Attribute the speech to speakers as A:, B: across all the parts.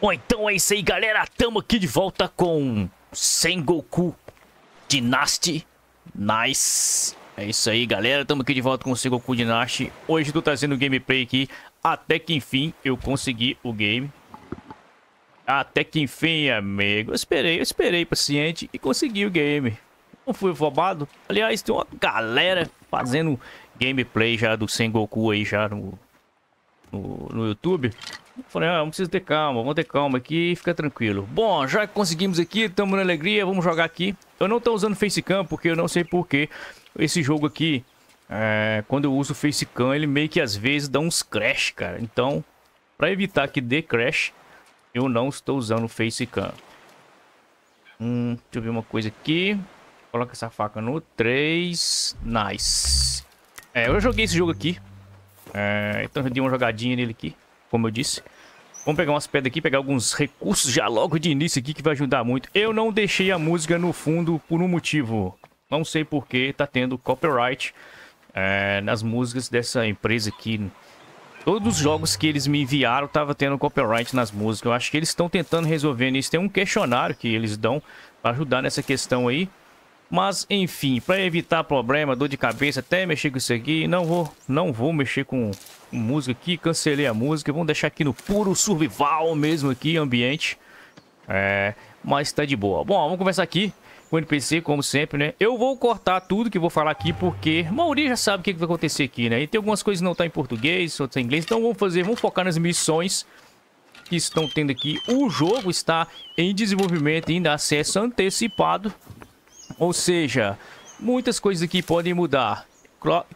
A: Bom, então é isso aí, galera. Tamo aqui de volta com Sengoku Dynasty. Nice. É isso aí, galera. Tamo aqui de volta com Sengoku Dynasty. Hoje tô trazendo gameplay aqui. Até que enfim eu consegui o game. Até que enfim, amigo. Eu esperei, eu esperei paciente e consegui o game. Não fui roubado. Aliás, tem uma galera fazendo gameplay já do Sengoku aí já no, no, no YouTube. Falei, ah, precisa ter calma, vamos ter calma aqui fica tranquilo. Bom, já conseguimos aqui, estamos na alegria, vamos jogar aqui. Eu não estou usando facecam porque eu não sei porquê. Esse jogo aqui, é, quando eu uso facecam, ele meio que às vezes dá uns crash, cara. Então, para evitar que dê crash, eu não estou usando facecam. Hum, deixa eu ver uma coisa aqui. Coloca essa faca no 3. Nice. É, eu joguei esse jogo aqui. É, então eu dei uma jogadinha nele aqui como eu disse. Vamos pegar umas pedras aqui, pegar alguns recursos já logo de início aqui que vai ajudar muito. Eu não deixei a música no fundo por um motivo. Não sei porquê, tá tendo copyright é, nas músicas dessa empresa aqui. Todos os jogos que eles me enviaram tava tendo copyright nas músicas. Eu acho que eles estão tentando resolver isso. Tem um questionário que eles dão para ajudar nessa questão aí. Mas, enfim, para evitar problema, dor de cabeça, até mexer com isso aqui, não vou, não vou mexer com música aqui, cancelei a música, vamos deixar aqui no puro survival mesmo aqui, ambiente. É, mas tá de boa. Bom, vamos começar aqui com o NPC, como sempre, né? Eu vou cortar tudo que vou falar aqui, porque a maioria já sabe o que, vai acontecer aqui, né? E tem algumas coisas que não tá em português, outras em inglês, então vamos fazer, vamos focar nas missões que estão tendo aqui. O jogo está em desenvolvimento ainda acesso antecipado. Ou seja, muitas coisas aqui podem mudar.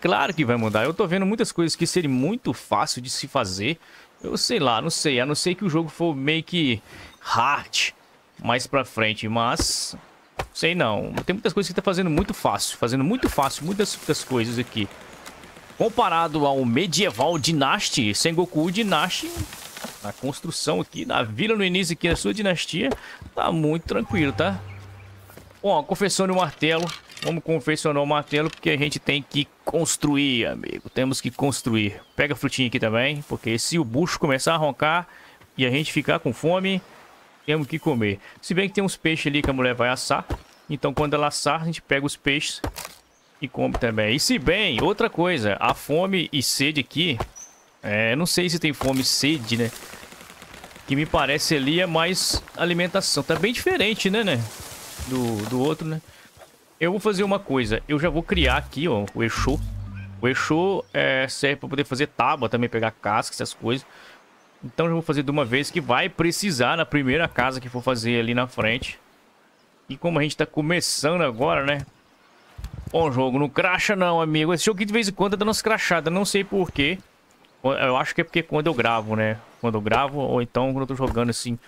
A: Claro que vai mudar. Eu tô vendo muitas coisas que seria muito fácil de se fazer. Eu sei lá, não sei. A não ser que o jogo for meio que hard mais pra frente. Mas, sei não. Tem muitas coisas que tá fazendo muito fácil. Fazendo muito fácil muitas, muitas coisas aqui. Comparado ao medieval Dynasty, Sengoku Dynasty, a construção aqui da vila no início aqui da sua dinastia, tá muito tranquilo, tá? Bom, confeccione o martelo. Vamos confeccionar o martelo porque a gente tem que construir, amigo. Temos que construir. Pega a frutinha aqui também, porque se o bucho começar a roncar e a gente ficar com fome, temos que comer. Se bem que tem uns peixes ali que a mulher vai assar. Então quando ela assar, a gente pega os peixes e come também. E se bem, outra coisa, a fome e sede aqui... É, não sei se tem fome e sede, né? Que me parece ali é mais alimentação. Tá bem diferente, né, né? Do, do outro, né? Eu vou fazer uma coisa. Eu já vou criar aqui, ó, o Exu. O Exu é, serve para poder fazer tábua, também pegar casca, essas coisas. Então eu vou fazer de uma vez que vai precisar na primeira casa que for fazer ali na frente. E como a gente tá começando agora, né? Bom jogo, não cracha não, amigo. Esse jogo aqui de vez em quando tá dando umas crachadas, não sei porquê. Eu acho que é porque quando eu gravo, né? Quando eu gravo, ou então quando eu tô jogando assim,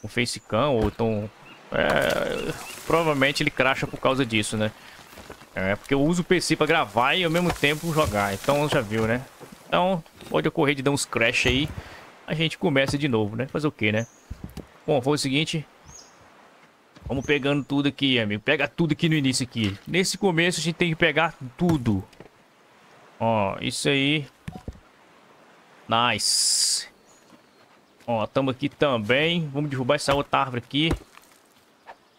A: com facecam, ou então é, provavelmente ele cracha por causa disso, né? É, porque eu uso o PC pra gravar e ao mesmo tempo jogar. Então já viu, né? Então pode ocorrer de dar uns crash aí. A gente começa de novo, né? Fazer o que, né? Bom, foi o seguinte. Vamos pegando tudo aqui, amigo. Pega tudo aqui no início aqui. Nesse começo a gente tem que pegar tudo. Ó, isso aí. Nice. Ó, tamo aqui também. Vamos derrubar essa outra árvore aqui.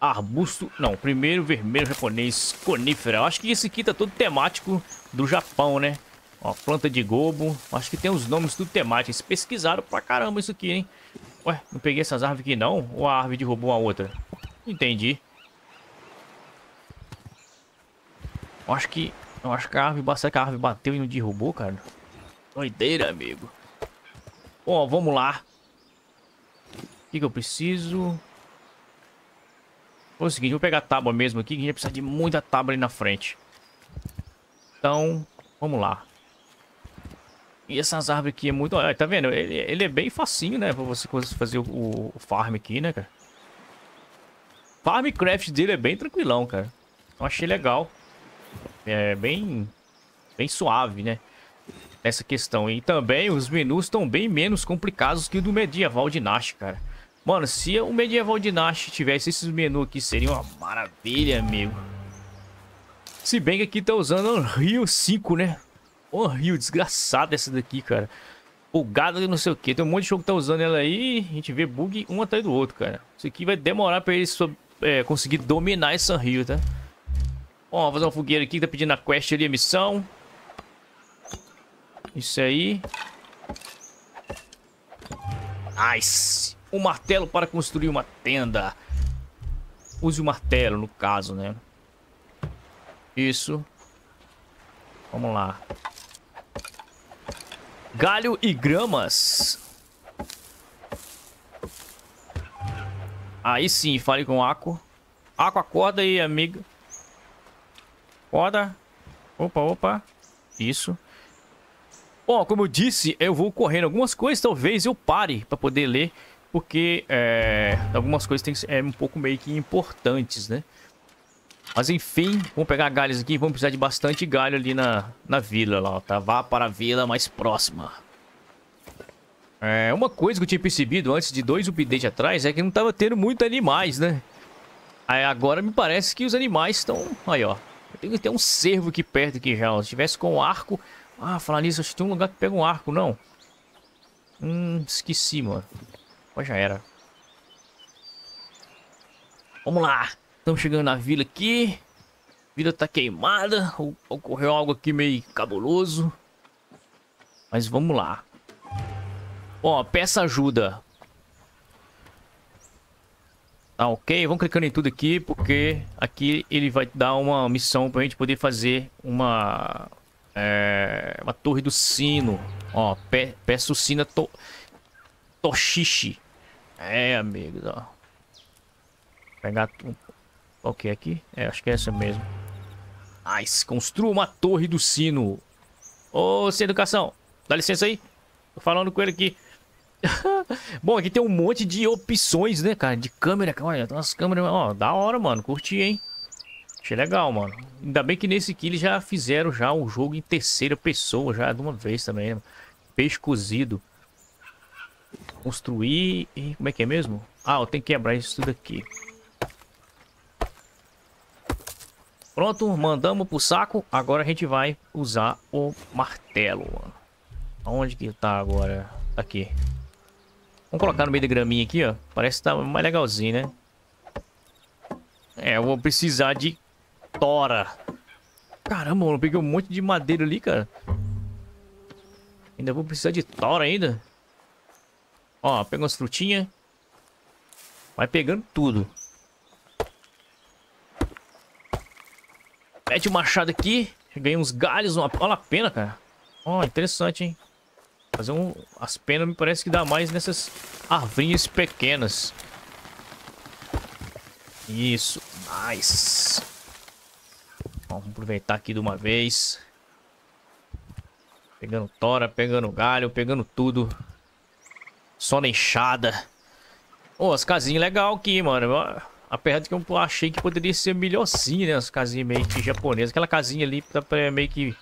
A: Arbusto... Não, primeiro vermelho japonês conífera. Eu acho que esse aqui tá todo temático do Japão, né? Ó, planta de gobo. Acho que tem os nomes tudo temáticos. Pesquisaram pra caramba isso aqui, hein? Ué, não peguei essas árvores aqui não? Ou a árvore derrubou a outra? Entendi. Eu acho que... Eu acho que a árvore... Será que a árvore bateu e não derrubou, cara? Doideira, amigo. Bom, vamos lá. O que, que eu preciso? Vou o seguinte, vou pegar a tábua mesmo aqui, que a gente vai precisar de muita tábua ali na frente. Então, vamos lá. E essas árvores aqui é muito... Olha, tá vendo? Ele, ele é bem facinho, né? Pra você fazer o, o, farm aqui, né, cara? Farmcraft dele é bem tranquilão, cara. Eu achei legal. É bem... Bem suave, né? Essa questão. E também os menus estão bem menos complicados que o do Medieval Dynasty, cara. Mano, se o Medieval Dynasty tivesse esses menus aqui, seria uma maravilha, amigo. Se bem que aqui tá usando Unreal 5, né? Unreal, desgraçado essa daqui, cara. bugada e não sei o que. Tem um monte de jogo que tá usando ela aí. A gente vê bug um atrás do outro, cara. Isso aqui vai demorar pra eles é, conseguir dominar esse Rio, tá? Ó, vamos fazer uma fogueira aqui. Tá pedindo a quest ali, a missão. Isso aí. Nice. Um martelo para construir uma tenda. Use o martelo, no caso, né? Isso. Vamos lá. Galho e gramas. Aí sim, fale com o Aco. Aco, acorda aí, amiga. Acorda. Opa, opa. Isso. Bom, como eu disse, eu vou correndo. Algumas coisas talvez eu pare para poder ler. Porque é, algumas coisas tem que ser é, um pouco meio que importantes, né? Mas enfim, vamos pegar galhos aqui. Vamos precisar de bastante galho ali na, na vila lá, tá? Vá para a vila mais próxima. É, uma coisa que eu tinha percebido antes de dois updates atrás é que não tava tendo muito animais, né? Aí agora me parece que os animais estão... Aí, ó. Tem que ter um cervo aqui perto aqui já. Se tivesse com um arco... Ah, falar nisso, acho que tem um lugar que pega um arco, não? Hum, esqueci, mano. Mas já era. Vamos lá. Estamos chegando na vila aqui. Vila tá queimada. Ocorreu algo aqui meio cabuloso. Mas vamos lá. Ó, peça ajuda. Tá ok? Vamos clicando em tudo aqui, porque aqui ele vai dar uma missão pra gente poder fazer uma... É, uma torre do sino. Ó, pe, peça o sino to, Toshishi. É, amigos, ó. Pegar... Qual que aqui? É, acho que é essa mesmo. Nice. Construa uma torre do sino. Ô, sem educação. Dá licença aí. Tô falando com ele aqui. Bom, aqui tem um monte de opções, né, cara? De câmera. Olha, tem umas câmeras... Ó, da hora, mano. Curti, hein? Achei legal, mano. Ainda bem que nesse aqui eles já fizeram já um jogo em terceira pessoa, já de uma vez também, né? Peixe cozido. Construir... E como é que é mesmo? Ah, eu tenho que quebrar isso tudo aqui. Pronto, mandamos pro saco. Agora a gente vai usar o martelo. Onde que tá agora? Aqui. Vamos colocar no meio da graminha aqui, ó. Parece que tá mais legalzinho, né? É, eu vou precisar de tora. Caramba, eu peguei um monte de madeira ali, cara. Ainda vou precisar de tora ainda. Ó, pega umas frutinhas. Vai pegando tudo. Mete o machado aqui. Ganhei uns galhos. Uma... Olha a pena, cara. Ó, interessante, hein? Fazer um... As penas me parece que dá mais nessas arvinhas pequenas. Isso. Nice. vamos aproveitar aqui de uma vez. Pegando tora, pegando galho, pegando tudo. Só na enxada. Oh, as casinhas legal aqui, mano. Apesar de que eu achei que poderia ser melhorzinho, né? As casinhas meio que japonesas. Aquela casinha ali tá meio que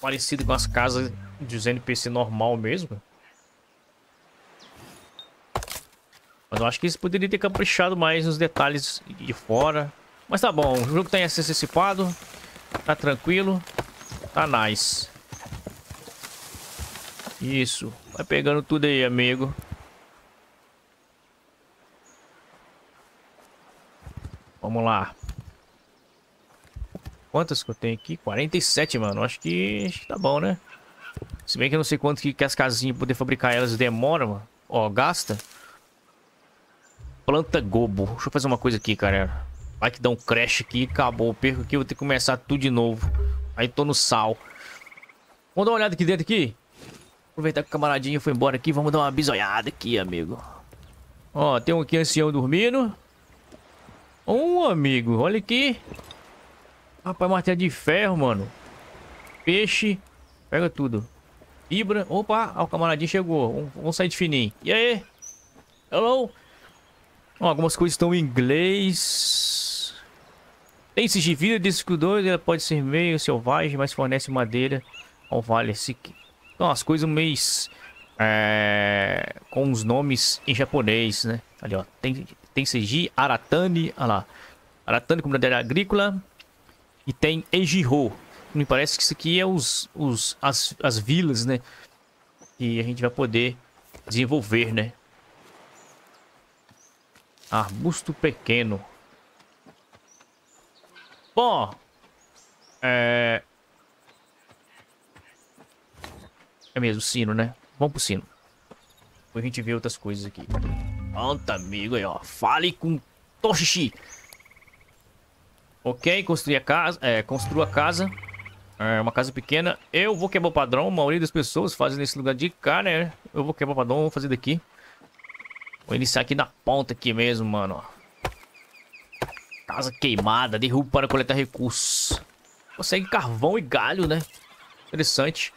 A: parecido com as casas dos NPC normal mesmo. Mas eu acho que eles poderiam ter caprichado mais nos detalhes de fora. Mas tá bom, o jogo tem acesso antecipado. Tá tranquilo. Tá nice. Isso. Vai pegando tudo aí, amigo. Vamos lá. Quantas que eu tenho aqui? 47, mano. Acho que, acho que tá bom, né? Se bem que eu não sei quanto que, que as casinhas poder fabricar elas demoram, mano. Ó, gasta. Planta gobo. Deixa eu fazer uma coisa aqui, cara. Vai que dá um crash aqui acabou. perco aqui, vou ter que começar tudo de novo. Aí tô no sal. Vamos dar uma olhada aqui dentro aqui. Aproveitar que o camaradinho foi embora aqui. Vamos dar uma bisoiada aqui, amigo. Ó, tem um aqui ancião dormindo. Um amigo, olha aqui. Rapaz, martelo de ferro, mano. Peixe. Pega tudo. Ibra. Opa, ó, o camaradinho chegou. Vamos sair de fininho. E aí? Hello? Ó, algumas coisas estão em inglês. Tem de vida, diz que o 2 ela pode ser meio selvagem, mas fornece madeira ao vale. Assim, então, as coisas meio... É, com os nomes em japonês, né? Ali, ó. Tem, tem Seiji, Aratani, olha lá. Aratani, comunidade agrícola. E tem Ejiro. Me parece que isso aqui é os, os, as, as vilas, né? que a gente vai poder desenvolver, né? Arbusto pequeno. Bom, é... É mesmo, sino, né? Vamos pro sino. Depois a gente vê outras coisas aqui. Pronto, amigo aí, ó. Fale com Toshishi. Ok, construir a casa. É, construa a casa. É uma casa pequena. Eu vou quebrar o padrão. A maioria das pessoas fazem nesse lugar de cá, né? Eu vou quebrar o padrão. Vou fazer daqui. Vou iniciar aqui na ponta aqui mesmo, mano. Casa queimada. Derrubo para coletar recursos. Consegue carvão e galho, né? Interessante.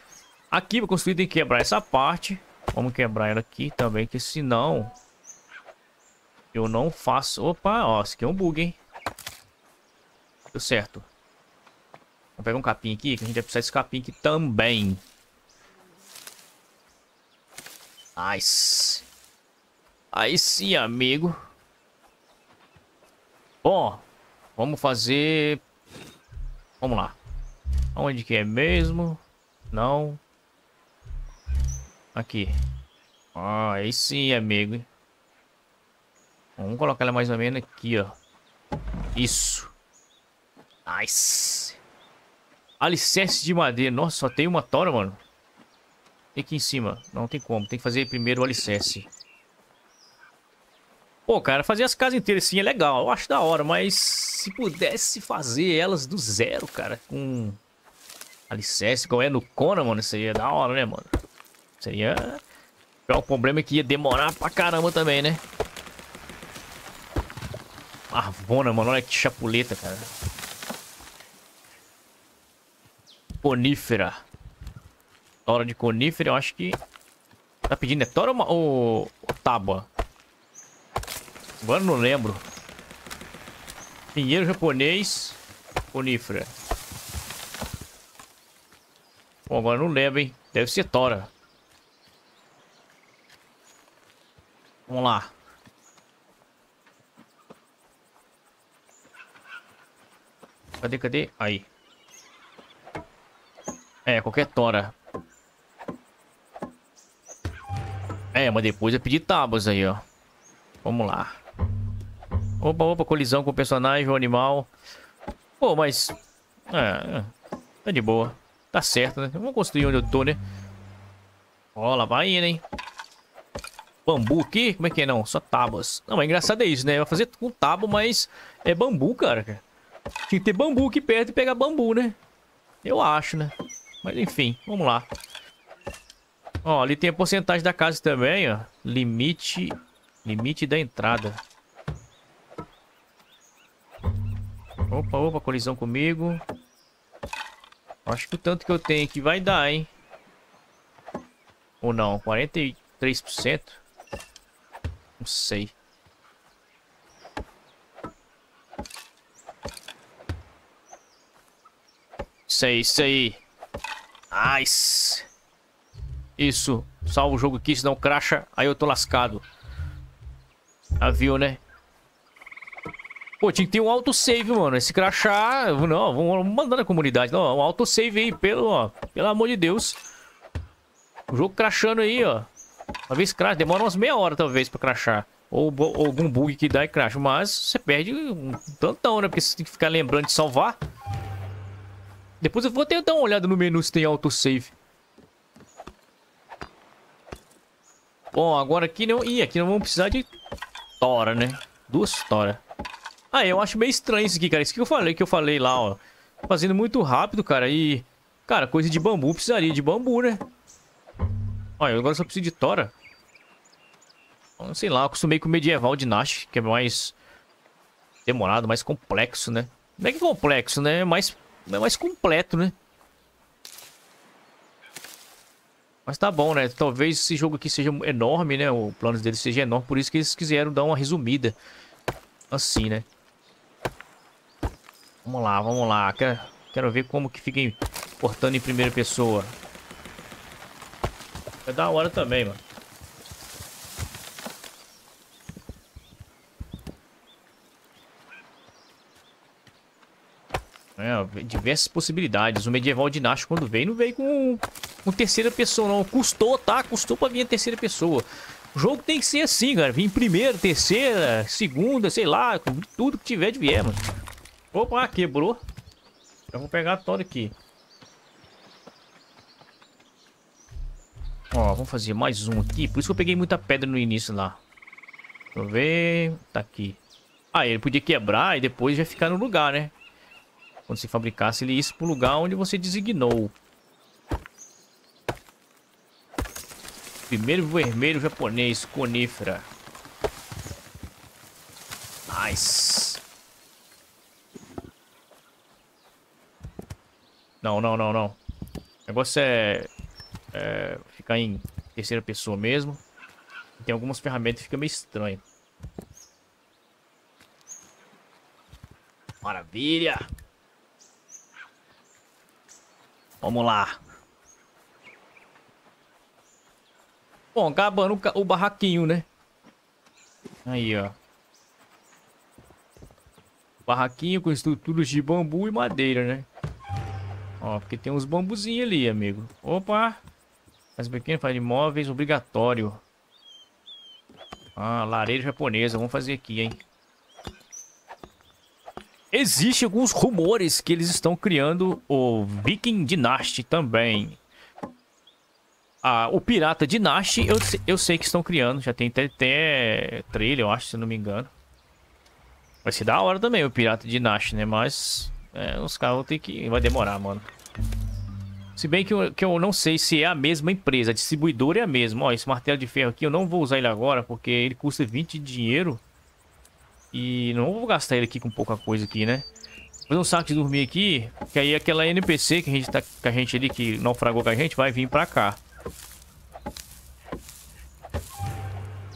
A: Aqui vou construir tem que quebrar essa parte. Vamos quebrar ela aqui também, que senão... Eu não faço... Opa, ó, isso aqui é um bug, hein? Deu certo. Vamos pegar um capim aqui, que a gente vai precisar desse capim aqui também. Nice. Aí sim, amigo. Bom, vamos fazer... Vamos lá. Onde que é mesmo? Não. Aqui. Ah, aí sim, amigo. Vamos colocar ela mais ou menos aqui, ó. Isso. Nice. Alicerce de madeira. Nossa, só tem uma tora, mano. E aqui em cima. Não tem como. Tem que fazer primeiro o alicerce. Pô, cara, fazer as casas inteiras sim é legal. Eu acho da hora, mas se pudesse fazer elas do zero, cara, com alicerce, como é no Conan, mano, isso aí é da hora, né, mano? Seria... O problema é que ia demorar pra caramba também, né? Arvona, mano. Olha que chapuleta, cara. Conífera. Tora de conífera, eu acho que... Tá pedindo é tora ou, ou, ou tábua? Agora não lembro. Pinheiro japonês. Conífera. Bom, agora não lembro, hein? Deve ser tora. Vamos lá. Cadê, cadê? Aí. É, qualquer tora. É, mas depois eu pedi tábuas aí, ó. Vamos lá. Opa, opa, colisão com o personagem, o animal. Pô, mas... É, é, tá de boa. Tá certo, né? Vamos construir onde eu tô, né? Ó, lá vai indo, hein? Bambu aqui? Como é que é, não? Só tábuas. Não, mas engraçado é isso, né? Vai fazer com tábua, mas é bambu, cara. Tinha que ter bambu aqui perto e pegar bambu, né? Eu acho, né? Mas enfim, vamos lá. Ó, ali tem a porcentagem da casa também, ó. Limite... Limite da entrada. Opa, opa, colisão comigo. Acho que o tanto que eu tenho aqui vai dar, hein? Ou não, 43%? Não sei. Isso aí, isso aí. Nice. Isso. Salva o jogo aqui, senão cracha. Aí eu tô lascado. Viu, né? Pô, tinha que ter um autosave, mano. Esse crachá... Não, vamos mandar na comunidade. Não, um autosave aí, pelo, ó, pelo amor de Deus. O jogo crachando aí, ó. Uma vez crash, demora umas meia hora, talvez, pra crachar. Ou, ou algum bug que dá e crash. Mas você perde um tantão, né? Porque você tem que ficar lembrando de salvar. Depois eu vou tentar uma olhada no menu se tem autosave. Bom, agora aqui não... Ih, aqui não vamos precisar de tora, né? Duas tora. Ah, eu acho meio estranho isso aqui, cara. Isso que eu falei, que eu falei lá, ó. Fazendo muito rápido, cara. E... Cara, coisa de bambu precisaria de bambu, né? Olha, agora só preciso de tora. Sei lá, acostumei com o medieval de Nash, que é mais... Demorado, mais complexo, né? Não é que complexo, né? É mais é mais completo, né? Mas tá bom, né? Talvez esse jogo aqui seja enorme, né? O plano dele seja enorme, por isso que eles quiseram dar uma resumida. Assim, né? Vamos lá, vamos lá. Quero, quero ver como que fica portando em primeira pessoa. É da hora também, mano. É, diversas possibilidades. O medieval Nash, quando veio, não veio com com terceira pessoa, não. Custou, tá? Custou pra vir a terceira pessoa. O jogo tem que ser assim, cara. Vir primeira, terceira, segunda, sei lá, tudo que tiver de vier, mano. Opa, quebrou. Eu vou pegar todo aqui. Ó, vamos fazer mais um aqui. Por isso que eu peguei muita pedra no início lá. Deixa eu ver. Tá aqui. Ah, ele podia quebrar e depois já ficar no lugar, né? Quando você fabricasse ele isso pro lugar onde você designou. Primeiro vermelho japonês, conífera. Nice. Não, não, não, não. O negócio é, é ficar em terceira pessoa mesmo. Tem algumas ferramentas que fica meio estranho. Maravilha! Vamos lá. Bom, acabando o, barraquinho, né? Aí, ó. Barraquinho com estruturas de bambu e madeira, né? Ó, porque tem uns bambuzinhos ali, amigo. Opa! Mais pequeno para imóveis, obrigatório. Ah, lareira japonesa. Vamos fazer aqui, hein? Existem alguns rumores que eles estão criando o Viking Dynasty também. Ah, o Pirata Dynasty, eu, eu sei que estão criando. Já tem até, até trailer, eu acho, se não me engano. Vai ser da hora também o Pirata Dynasty, né? Mas é, os caras vão ter que... Vai demorar, mano. Se bem que eu, que eu não sei se é a mesma empresa. A distribuidora é a mesma. Ó, esse martelo de ferro aqui eu não vou usar ele agora porque ele custa 20 de dinheiro. E não vou gastar ele aqui com pouca coisa aqui, né? Vou fazer um saco de dormir aqui. Que aí aquela NPC que a gente tá com a gente ali, que naufragou com a gente, vai vir pra cá.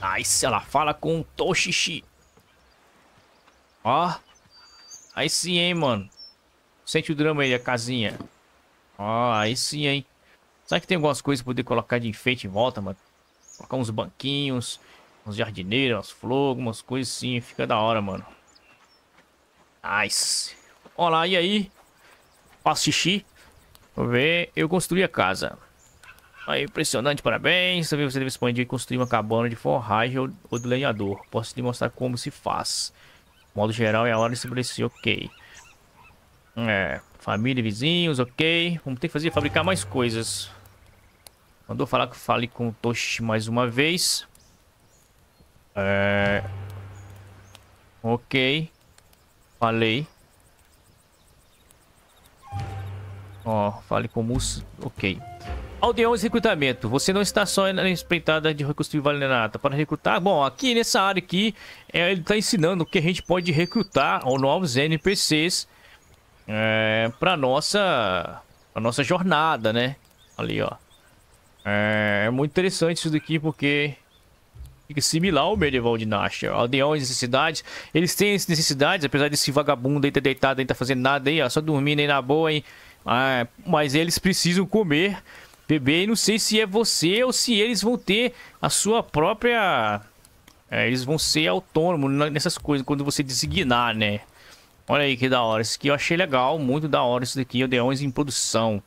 A: Nice, ela fala com o Toshishi. Ó. Aí sim, hein, mano. Sente o drama aí, a casinha. Ó, aí sim, hein. Será que tem algumas coisas pra poder colocar de enfeite em volta, mano? Colocar uns banquinhos, uns jardineiros, umas flores, algumas coisas assim. Fica da hora, mano. Nice. Olá, e aí? Faço xixi. Vou ver. Eu construí a casa. Aí, impressionante, parabéns. Também você deve expandir e construir uma cabana de forragem ou, de lenhador. Posso te mostrar como se faz. Modo geral é a hora de estabelecer, ok. É, família e vizinhos, ok. Vamos ter que fazer fabricar mais coisas. Mandou falar que fale com o Toshi mais uma vez. É... Ok. Falei. Ó, fale com o Mus. Ok. Aldeões recrutamento. Você não está só na espreitada de reconstruir Valenata para recrutar. Bom, aqui nessa área aqui, é, ele está ensinando que a gente pode recrutar novos NPCs é, para nossa, a nossa jornada, né? Ali, ó. É, é muito interessante isso daqui porque fica similar ao medieval de Nasha. Aldeões, necessidades. Eles têm essas necessidades, apesar desse vagabundo aí ter deitado, aí tá fazendo nada aí, ó. Só dormindo aí na boa, hein. Ah, mas eles precisam comer Bebê, não sei se é você ou se eles vão ter a sua própria... É, eles vão ser autônomos nessas coisas quando você designar, né? Olha aí que da hora. Isso aqui eu achei legal, muito da hora isso daqui. Odeões em produção.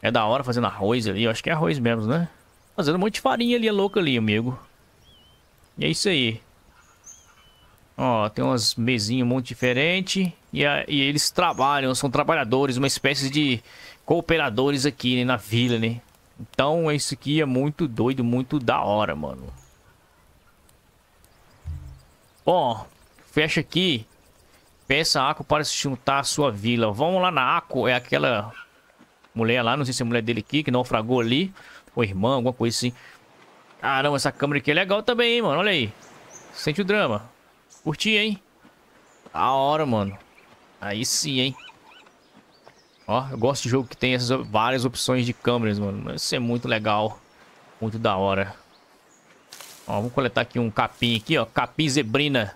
A: É da hora fazendo arroz ali. Eu acho que é arroz mesmo, né? Fazendo um monte de farinha ali, é louco ali, amigo. E é isso aí. Ó, tem umas mesinhas muito diferentes. E, e eles trabalham, são trabalhadores, uma espécie de cooperadores aqui né, na vila, né? Então isso aqui é muito doido, muito da hora, mano. Bom, fecha aqui. Peça a Aco para juntar à sua vila. Vamos lá na Aco, é aquela mulher lá, não sei se é a mulher dele aqui, que naufragou ali. Ou irmã, alguma coisa assim. Caramba, essa câmera aqui é legal também, hein, mano. Olha aí. Sente o drama. Curti, hein? Da hora, mano. Aí sim, hein? Ó, eu gosto de jogo que tem essas várias opções de câmeras, mano. Isso é muito legal. Muito da hora. Ó, vamos coletar aqui um capim aqui, ó. Capim zebrina.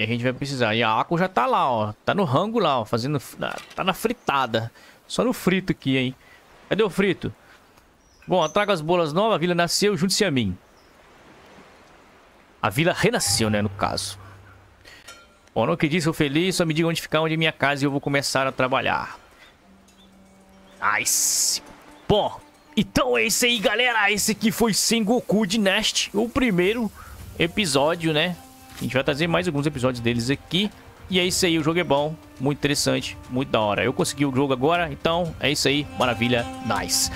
A: E a gente vai precisar. E a Aqua já tá lá, ó. Tá no rango lá, ó. Fazendo... Tá na fritada. Só no frito aqui, hein. Cadê o frito? Bom, traga as bolas novas. A vila nasceu. Junte-se a mim. A vila renasceu, né, no caso. Bom, não acredito, sou feliz, só me diga onde ficar, onde é minha casa e eu vou começar a trabalhar. Nice. Bom, então é isso aí, galera. Esse aqui foi Sengoku de Nest, o primeiro episódio, né? A gente vai trazer mais alguns episódios deles aqui. E é isso aí, o jogo é bom, muito interessante, muito da hora. Eu consegui o jogo agora, então é isso aí, maravilha, nice.